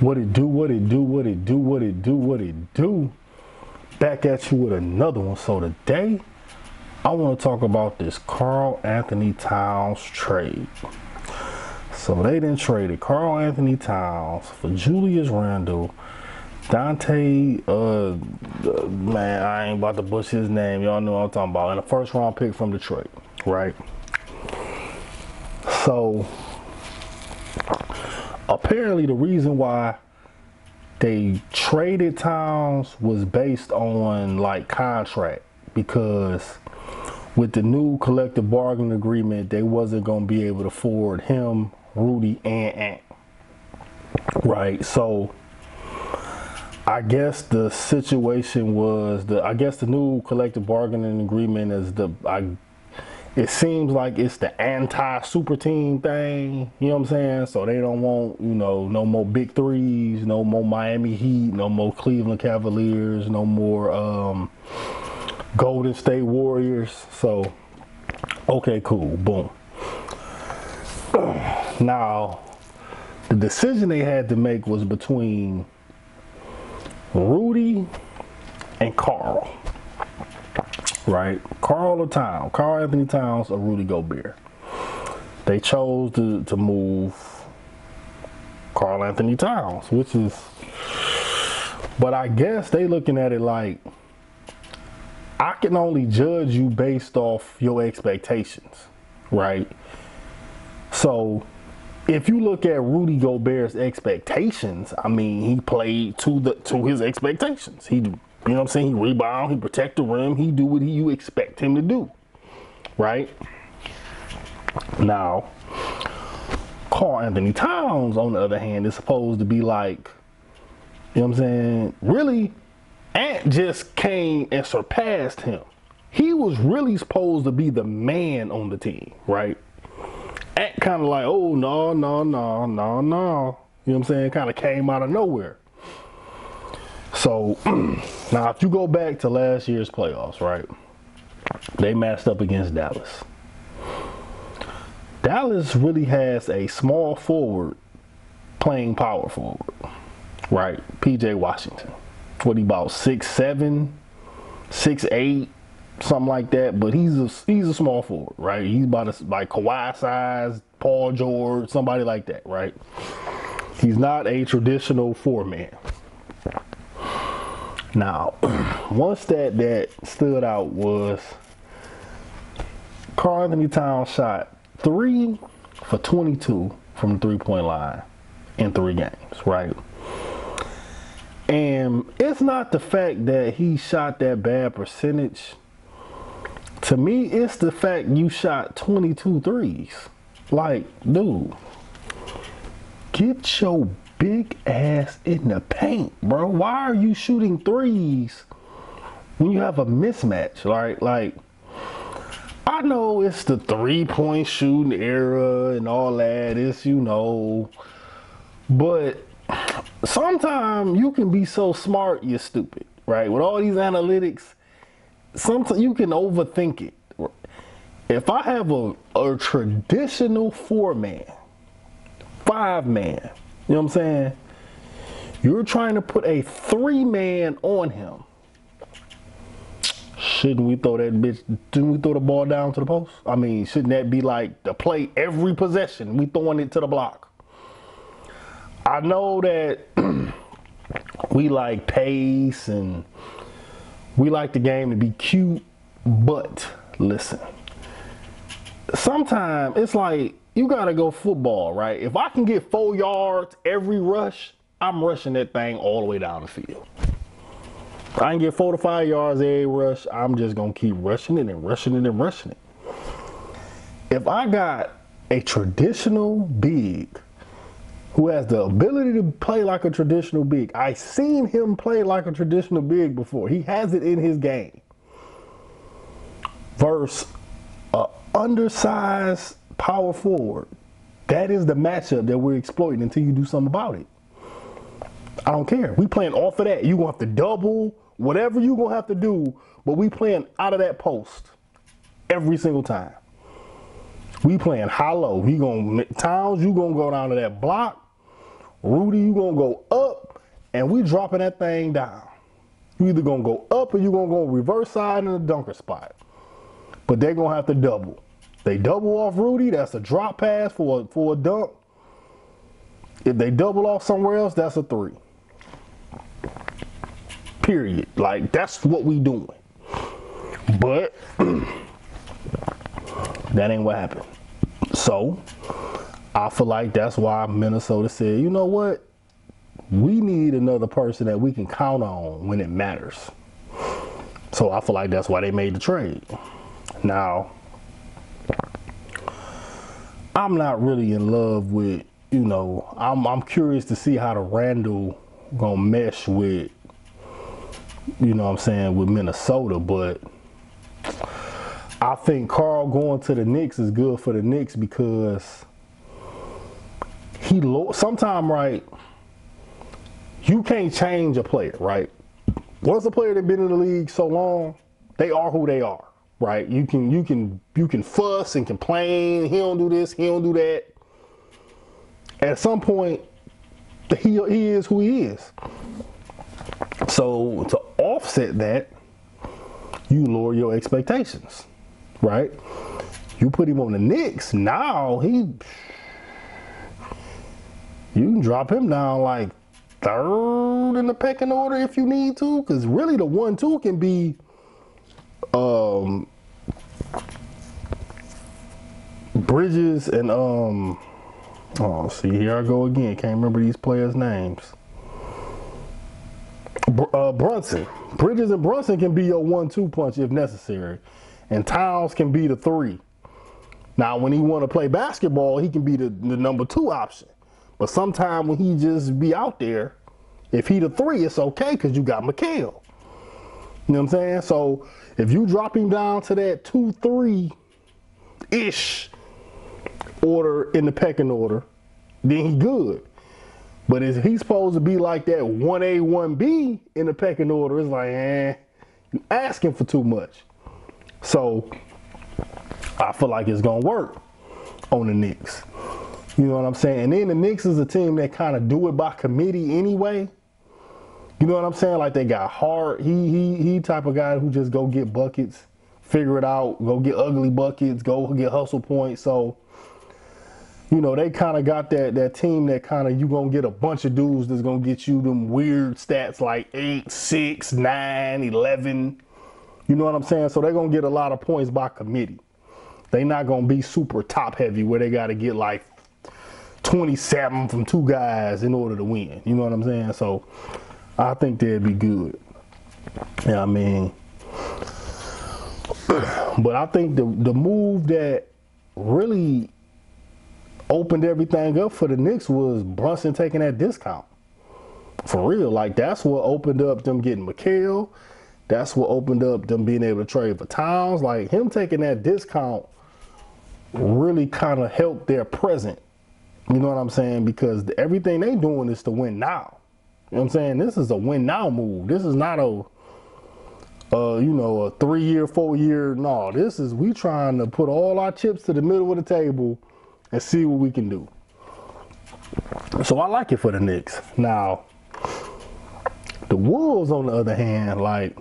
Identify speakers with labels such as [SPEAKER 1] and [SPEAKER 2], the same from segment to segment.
[SPEAKER 1] What it do, what it do, what it do, what it do, what it do. Back at you with another one. So today, I want to talk about this Karl-Anthony Towns trade. So they didn't traded Karl-Anthony Towns for Julius Randle, Dante, uh, man, I ain't about to bush his name. Y'all know what I'm talking about. And a first round pick from Detroit, right? So apparently the reason why they traded Towns was based on like contract because with the new collective bargaining agreement, they wasn't gonna be able to afford him, Rudy, and Ant. Right. So I guess the situation was the I guess the new collective bargaining agreement is the I it seems like it's the anti super team thing, you know what I'm saying? So they don't want, you know, no more big threes, no more Miami Heat, no more Cleveland Cavaliers, no more um, Golden State Warriors. So, okay, cool, boom. Now, the decision they had to make was between Rudy and Karl right? Karl or Town, Karl-Anthony Towns or Rudy Gobert. They chose to, to move Karl-Anthony Towns, which is, but I guess they looking at it like, I can only judge you based off your expectations, right? So if you look at Rudy Gobert's expectations, I mean, he played to the to his expectations. He you know what I'm saying? He rebound, he protect the rim, he do what you expect him to do. Right? Now, Karl-Anthony Towns, on the other hand, is supposed to be like, you know what I'm saying? Really, Ant just came and surpassed him. He was really supposed to be the man on the team, right? Ant kind of like, oh, no, no, no, no, no. You know what I'm saying? Kind of came out of nowhere. So now, if you go back to last year's playoffs, right? They matched up against Dallas. Dallas really has a small forward playing power forward, right? PJ Washington. What he about six seven, six eight, something like that. But he's a he's a small forward, right? He's about a, like Kawhi size, Paul George, somebody like that, right? He's not a traditional four man. Now, one stat that stood out was Karl-Anthony Towns shot three for 22 from the three-point line in three games, right? And it's not the fact that he shot that bad percentage. To me, it's the fact you shot 22 threes. Like, dude, get your big ass in the paint, bro. Why are you shooting threes when you have a mismatch? Like, like I know it's the three point shooting era and all that. It's you know, but sometimes you can be so smart, you're stupid, right? With all these analytics, sometimes you can overthink it. If I have a, a traditional four man, five man, you know what I'm saying? You're trying to put a three man on him. Shouldn't we throw that bitch? Shouldn't we throw the ball down to the post? I mean, shouldn't that be like the play every possession? We throwing it to the block. I know that we like pace and we like the game to be cute, but listen. Sometimes it's like you gotta go football, right? If I can get four yards every rush, I'm rushing that thing all the way down the field. If I can get four to five yards every rush, I'm just gonna keep rushing it and rushing it and rushing it. If I got a traditional big who has the ability to play like a traditional big, I seen him play like a traditional big before. He has it in his game. Versus a undersized power forward. That is the matchup that we're exploiting until you do something about it. I don't care. We playing off of that. You're gonna have to double, whatever you're gonna have to do, but we playing out of that post every single time. We playing hollow. He gonna Towns, you gonna go down to that block, Rudy, you gonna go up, and we dropping that thing down. You either gonna go up or you gonna go reverse side in the dunker spot. But they're gonna have to double. They double off Rudy, that's a drop pass for a, for a dunk. If they double off somewhere else, that's a three. Period. Like that's what we doing. But that ain't what happened. So I feel like that's why Minnesota said, you know what? We need another person that we can count on when it matters. So I feel like that's why they made the trade. Now, I'm not really in love with, you know, I'm I'm curious to see how the Randle gonna mesh with, you know I'm saying, with Minnesota, but I think Karl going to the Knicks is good for the Knicks because he sometime right you can't change a player, right? Once a player that been in the league so long, they are who they are, right? You can you can you can fuss and complain. He don't do this. He don't do that. At some point, he he is who he is. So to offset that, you lower your expectations, right? You put him on the Knicks. Now he you can drop him down like third in the pecking order if you need to, because really the one two can be um, Bridges and um oh see here I go again. Can't remember these players names. Uh, Brunson. Bridges and Brunson can be your one two punch if necessary and Towns can be the three. Now when he want to play basketball he can be the, the number two option. But sometime when he just be out there, if he the three, it's okay because you got Mikal. You know what I'm saying? So if you drop him down to that two three ish order in the pecking order, then he good. But is he supposed to be like that one A one B in the pecking order? It's like, eh, you asking for too much. So I feel like it's gonna work on the Knicks. You know what I'm saying? And then the Knicks is a team that kind of do it by committee anyway. You know what I'm saying? Like they got Hart. He he he type of guy who just go get buckets, figure it out, go get ugly buckets, go get hustle points. So, you know, they kind of got that that team that kind of you gonna get a bunch of dudes that's gonna get you them weird stats like eight, six, nine, eleven. You know what I'm saying? So they're gonna get a lot of points by committee. They not gonna be super top heavy where they gotta get like 27 from two guys in order to win. You know what I'm saying? So I think they'd be good. Yeah, I mean, but I think the the move that really opened everything up for the Knicks was Brunson taking that discount. For real, like that's what opened up them getting Mikal. That's what opened up them being able to trade for Towns. Like him taking that discount really kind of helped their present you know what I'm saying? Because everything they doing is to win now. You know what I'm saying? This is a win now move. This is not a uh, you know, a three year, four year. No, this is we trying to put all our chips to the middle of the table and see what we can do. So I like it for the Knicks. Now, the Wolves, on the other hand, like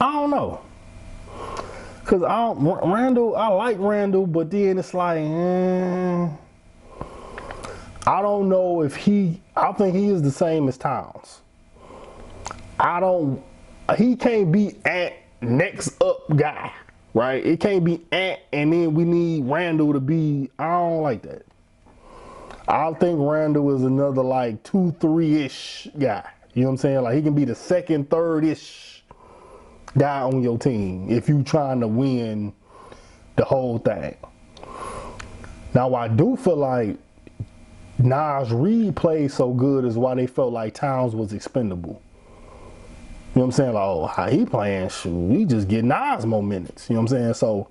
[SPEAKER 1] I don't know. Cause I Randle, I like Randle, but then it's like, eh, I don't know if he. I think he is the same as Towns. I don't. He can't be at next up guy, right? It can't be at, and then we need Randle to be. I don't like that. I think Randle is another like two, three ish guy. You know what I'm saying? Like he can be the second, third ish guy on your team if you trying to win the whole thing. Now I do feel like Naz Reid played so good is why they felt like Towns was expendable. You know what I'm saying? Like, oh, how he playing? Shoot, we just get Naz more minutes. You know what I'm saying? So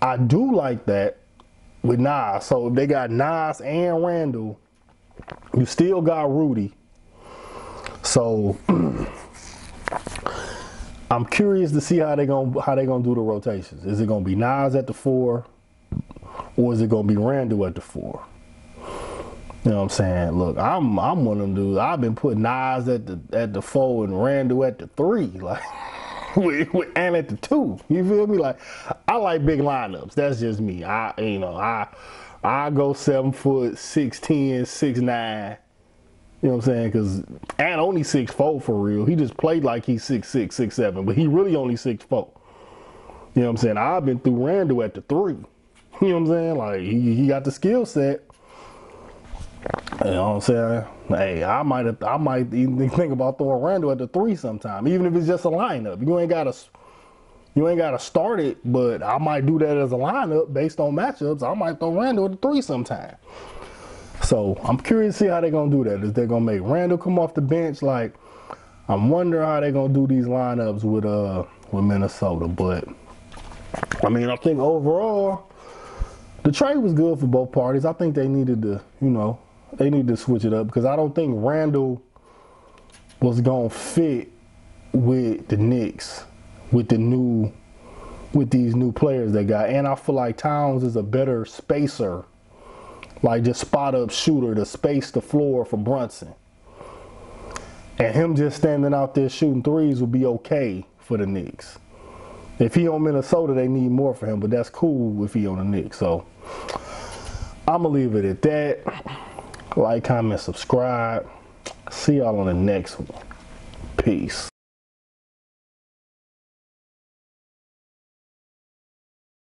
[SPEAKER 1] I do like that with Naz. So if they got Naz and Randle, you still got Rudy. So I'm curious to see how they gonna how they gonna do the rotations. Is it gonna be Naz at the four, or is it gonna be Randle at the four? You know what I'm saying? Look, I'm I'm one of them dudes. I've been putting Naz at the at the four and Randle at the three, like with, with, and at the two. You feel me? Like I like big lineups. That's just me. I you know I I go seven foot, six ten, six nine. You know what I'm saying? Because and only six four for real. He just played like he's six six, six seven, but he really only six four. You know what I'm saying? I've been through Randle at the three. You know what I'm saying? Like he, he got the skill set. You know what I'm saying? Hey, I might I might even think about throwing Randle at the three sometime, even if it's just a lineup. You ain't gotta you ain't gotta start it, but I might do that as a lineup based on matchups. I might throw Randle at the three sometime. So I'm curious to see how they're gonna do that. Is they gonna make Randle come off the bench? Like I'm wondering how they're gonna do these lineups with uh with Minnesota. But I mean, I think overall the trade was good for both parties. I think they needed to, you know, they need to switch it up because I don't think Randle was gonna fit with the Knicks with the new with these new players they got. And I feel like Towns is a better spacer, like just spot up shooter to space the floor for Brunson. And him just standing out there shooting threes would be okay for the Knicks. If he on Minnesota, they need more for him, but that's cool if he on the Knicks. So I'm gonna leave it at that. Like, comment, subscribe. See y'all on the next one. Peace.